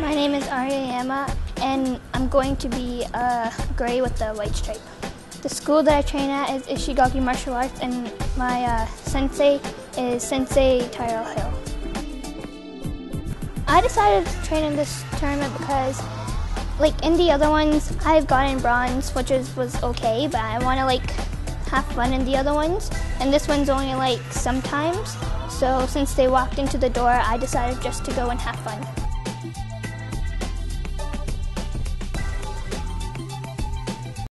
My name is Arya Yama, and I'm going to be uh, gray with the white stripe. The school that I train at is Ishi Gogyou Martial Arts, and my uh, sensei is Sensei Tyrell Hill. I decided to train in this tournament because, like in the other ones, I've gotten bronze, which is, was okay, but I want to like have fun in the other ones, and this one's only like sometimes. So since they walked into the door, I decided just to go and have fun.